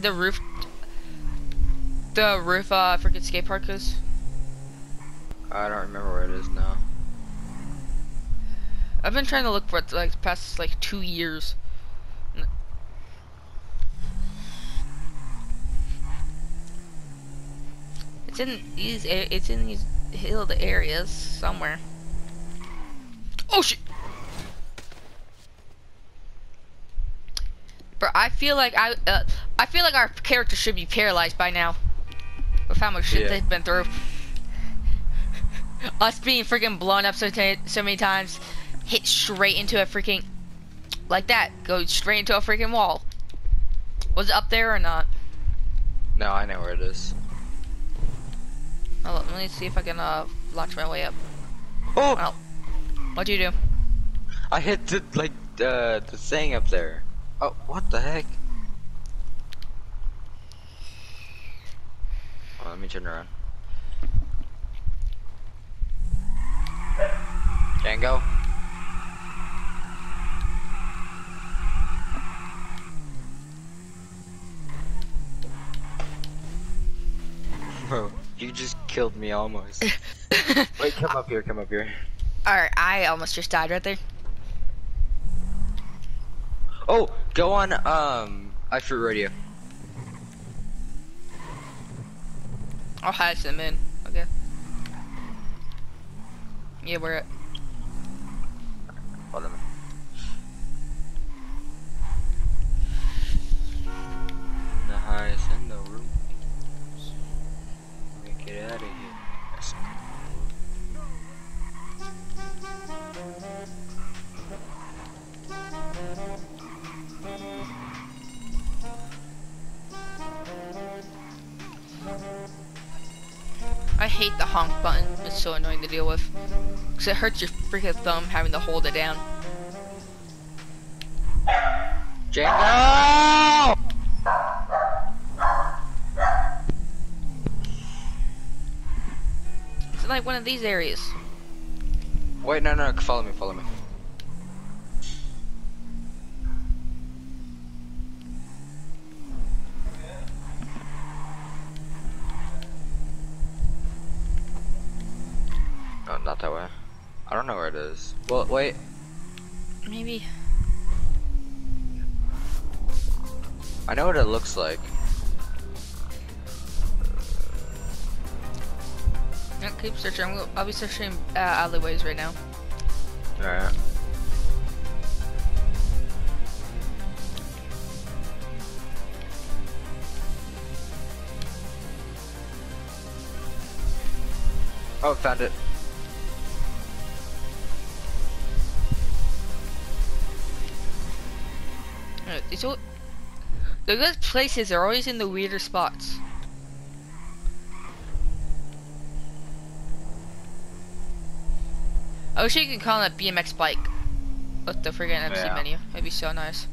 the roof, the roof, uh, freaking skate park is? I don't remember where it is now. I've been trying to look for it like the past like two years. It's in these. It's in these hilled areas somewhere. Oh shit! Bro, I feel like I, uh, I feel like our character should be paralyzed by now, with how much shit Yeah. they've been through. Us being freaking blown up so, so many times, hit straight into a freaking, like that, go straight into a freaking wall. Was it up there or not? No, I know where it is. Let me see if I can uh launch my way up. Oh! Well, what'd you do? I hit the like uh, the thing up there. Oh, what the heck? Let me turn around. Django. Bro, you just killed me almost. Wait, come up here, come up here. Alright, I almost just died right there. Oh, go on um I iFruit Radio. I'll hatch them in. Okay. Yeah, we're at. Hold on. The highest in the room. Make it out of here. Hate the honk button. It's so annoying to deal with. Cause it hurts your freaking thumb having to hold it down. Django! It's like one of these areas. Wait, no, no, follow me, follow me. No, not that way. I don't know where it is. Well, wait. Maybe. I know what it looks like. Yeah, keep searching. I'm, go- I'll be searching uh, alleyways right now. Alright. Oh, found it. It's all. The good places are always in the weirder spots. I wish you could call it BMX bike with the friggin' MC Yeah. menu. That'd be so nice.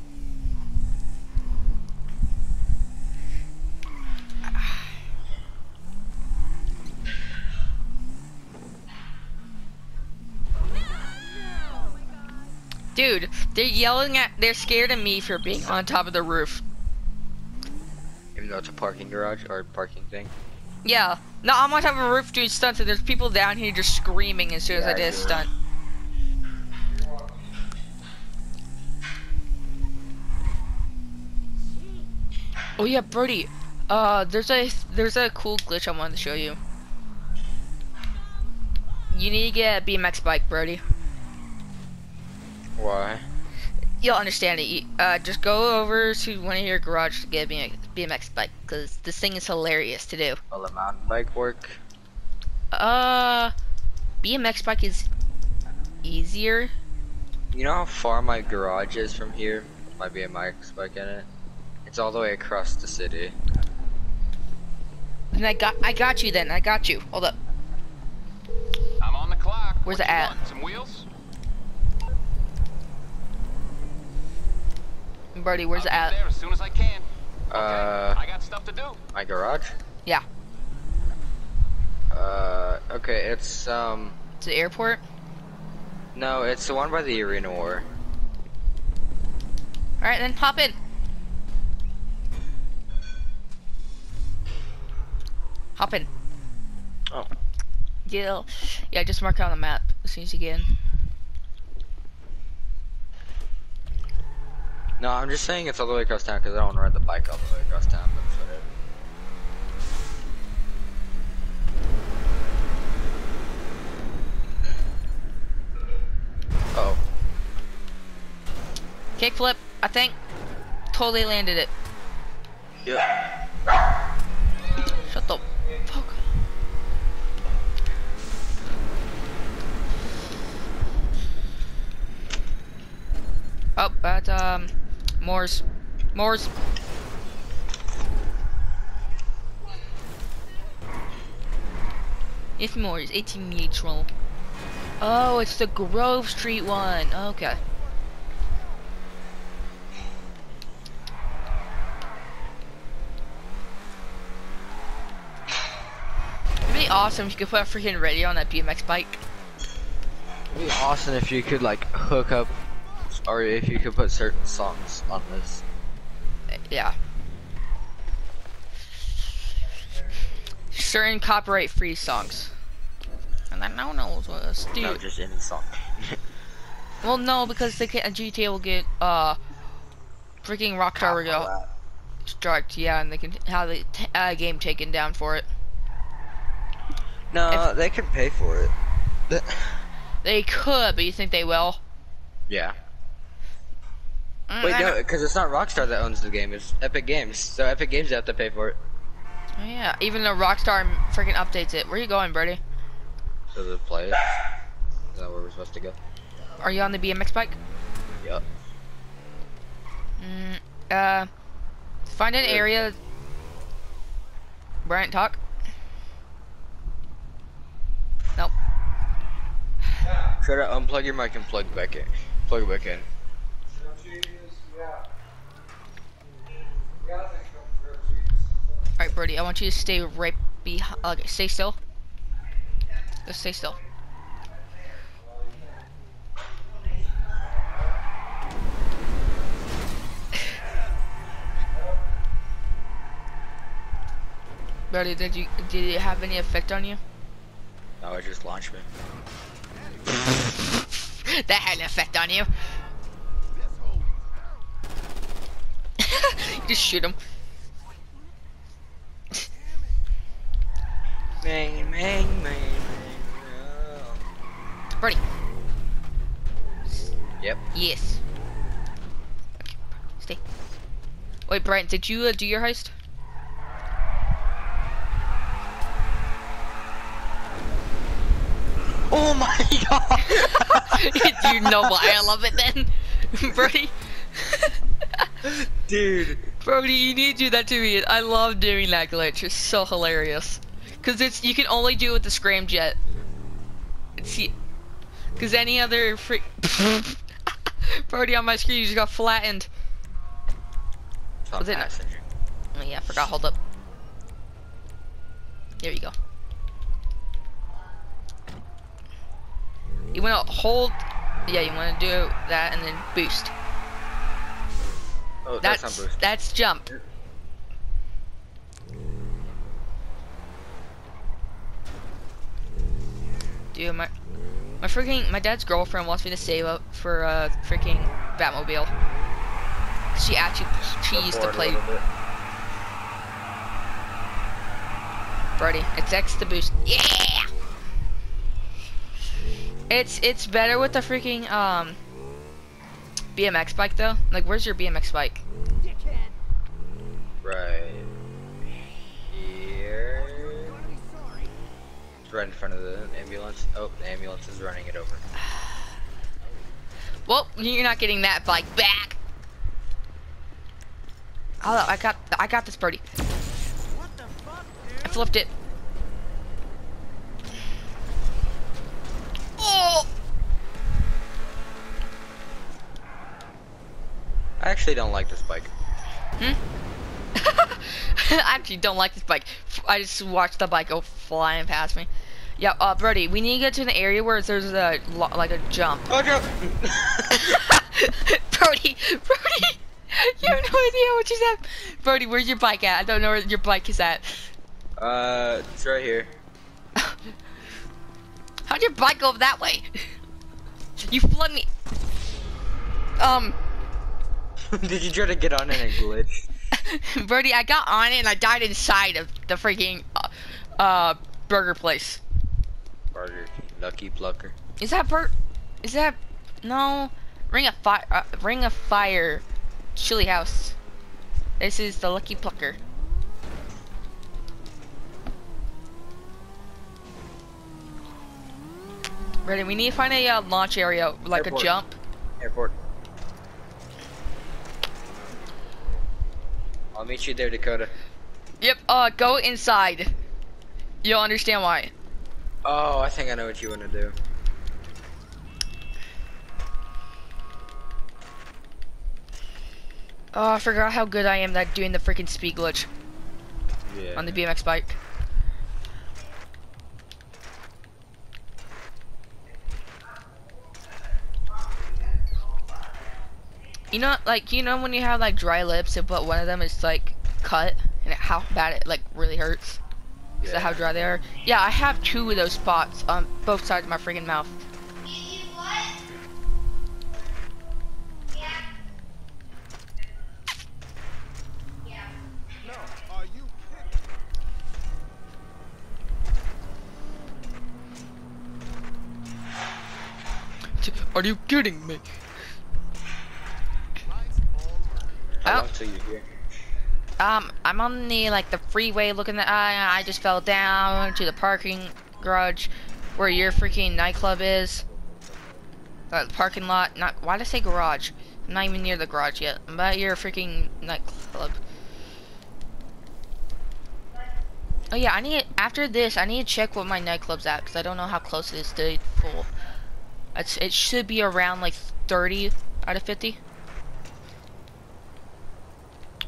Dude, they're yelling at, they're scared of me for being on top of the roof. Even though it's a parking garage or parking thing. Yeah. No, I'm on top of a roof doing stunts and there's people down here just screaming as soon as I did a stunt. Oh yeah, Brody. Uh, there's a there's a cool glitch I wanted to show you. You need to get a BMX bike, Brody. Why? You'll understand it. You, uh, just go over to one of your garage to get a BMX, BMX bike, cause this thing is hilarious to do. Will a mountain bike work? Uh, BMX bike is easier. You know how far my garage is from here? with My BMX bike in it? It's all the way across the city. And I got, I got you. Then I got you. Hold up. I'm on the clock. Where's What it at? want, Some wheels? Brody, where's it I'll at? there as soon as I can. Okay, Uh, I got stuff to do. my garage? Yeah. Uh, okay, it's, um, To the airport. no, it's the one by the Arena War. All right, then hop in. Hop in. Oh. Yeah. Yeah, just mark it on the map as soon as you get in. No, I'm just saying it's all the way across town because I don't want to ride the bike all the way across town. That's what it. Oh, Kickflip, I think. Totally landed it. yeah. Shut the fuck up. Oh, that's um, Moore's. Moore's. It's Moore's, 18 neutral. Oh, it's the Grove Street one. Okay. It'd be awesome if you could put a freaking radio on that BMX bike. It'd be awesome if you could like hook up, or if you could put certain songs on this. Yeah. Certain copyright free songs. And then no one knows what us do. No, just any song. Well, no, because they can, GTA will get uh freaking Rockstar will get striked. Yeah, and they can have the t- uh, game taken down for it. No, they can pay for it. They could, but you think they will? Yeah. Mm, Wait, no, because it's not Rockstar that owns the game. It's Epic Games. So Epic Games have to pay for it. Oh, Yeah, even though Rockstar freaking updates it. Where you going, Brady? To the place. Is that where we're supposed to go? Are you on the BMX bike? Yep. Mm, uh, find an area. Bryant, talk. Nope. Try to unplug your mic and plug back in. Plug it back in. Alright, Brody, I want you to stay right behind. Okay, stay still. Just stay still. Brody, did you did it have any effect on you? No, I just launched me. that had an effect on you. Just shoot him. Bang, bang, bang, bang. Brody. Yep. Yes. Okay, stay. Wait, Brent, did you uh, do your heist? Oh my god! do you know why I love it then? Brody? Dude. Brody, you need to do that to me. I love doing that glitch. It's so hilarious. Cause it's you can only do it with the scramjet. See, cause any other freak. Brody on my screen you just got flattened. Was it not-. Oh yeah, I forgot. Hold up. There you go. You wanna hold? Yeah, you wanna do that and then boost. Oh, that's, That's that's jump. Dude, my my freaking my dad's girlfriend wants me to save up for uh freaking Batmobile. She actually she Go used to play. Brody. It's X to boost. Yeah. It's it's better with the freaking um BMX bike though. Like, where's your BMX bike? Right here. It's right in front of the ambulance. Oh, the ambulance is running it over. Well, you're not getting that bike back. Oh, I got I got this, Brody. I flipped it. I actually don't like this bike. Hmm? I actually don't like this bike. I just watched the bike go flying past me. Yeah, uh, Brody, we need to get to an area where there's a like a jump. Oh, jump! Brody, Brody, you have no idea what you said. Brody, where's your bike at? I don't know where your bike is at. Uh, it's right here. How'd your bike go that way? You flood me. Um, Did you try to get on and it glitched? Birdie, I got on it and I died inside of the freaking uh, uh burger place. Burger Lucky Plucker. Is that Bert? Is that no? Ring of fire. Uh, Ring of fire. Chili house. This is the lucky plucker. Ready? We need to find a uh, launch area, like Airport. a jump. Airport. Meet you there, Dakota. Yep. Uh, go inside. You'll understand why. Oh, I think I know what you want to do. Oh, I forgot how good I am at doing the freaking speed glitch Yeah. on the BMX bike. You know, like you know when you have like dry lips, but one of them is like cut, and it, how bad it like really hurts. Is that how dry they are? Yeah, I have two of those spots on both sides of my freaking mouth. Yeah. Yeah. No. Are you kidding me? How Oh. long you here? Um, I'm on the like the freeway looking at. I I just fell down to the parking garage where your freaking nightclub is. Uh, the parking lot. Not why did I say garage? I'm not even near the garage yet. I'm at your freaking nightclub. Oh yeah, I need after this. I need to check what my nightclub's at because I don't know how close it is to full. It's, it should be around like 30 out of 50.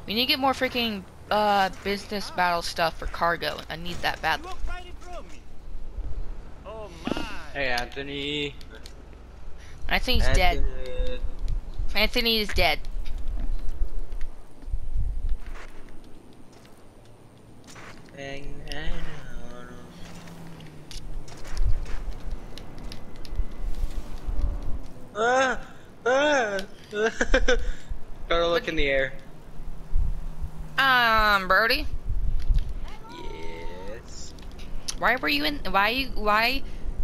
We need to get more freaking uh business battle stuff for cargo. I need that bad. Look right in front of me. Oh my. Hey, Anthony. I think he's dead. Anthony. Anthony is dead. Ah! Ah! Gotta look in the air. Um, Brody, Yes. why were you in? Why you? Why?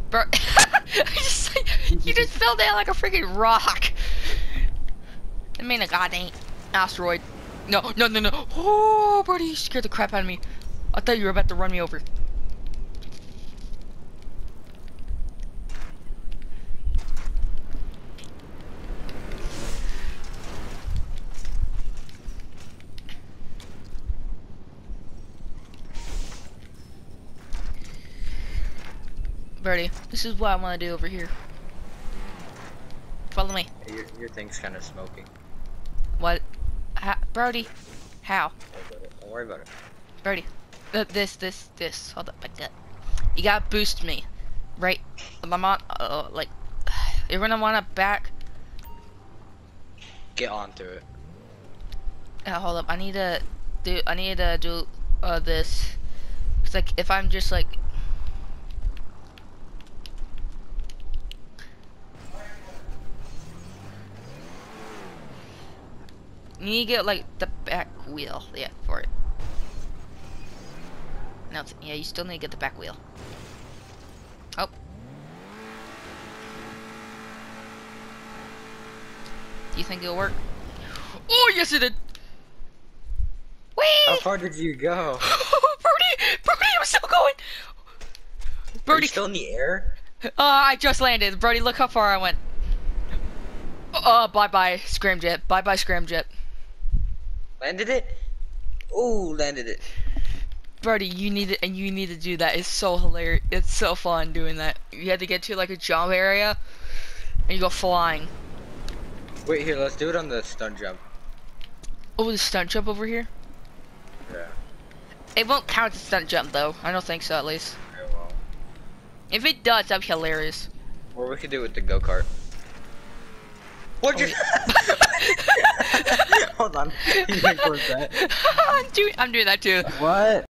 Bro, I just, you just fell down like a freaking rock. I mean, a goddamn asteroid. No, no, no, no. Oh, Brody, you scared the crap out of me. I thought you were about to run me over. Birdie, this is what I want to do over here. Follow me. Your, your thing's kind of smoking. What? Ha Brody, how? Don't worry about it. Brody, uh, this, this, this. Hold up, like that. You gotta boost me, right? I'm on, uh, like, you're gonna wanna back. Get on onto it. Uh, hold up, I need to do. I need to do uh this. It's like if I'm just like. You need to get like the back wheel, yeah, for it. No, yeah, you still need to get the back wheel. Oh. Do you think it'll work? Oh, yes it did! Wait! How far did you go? Birdie! Birdie, I'm still going! Birdie, still in the air? uh, I just landed. Birdie, look how far I went. Uh, bye-bye, Scramjet. Bye-bye, Scramjet. Landed it? Ooh, landed it. Birdie, you need it, and you need to do that. It's so hilarious. It's so fun doing that. You had to get to like a jump area, and you go flying. Wait, here, let's do it on the stunt jump. Oh, the stunt jump over here? Yeah. It won't count as stunt jump though. I don't think so, at least. Well. If it does, that'd be hilarious. Or we could do it with the go kart. What'd you? Oh, hold on. You close that. I'm doing, I'm doing that too. What?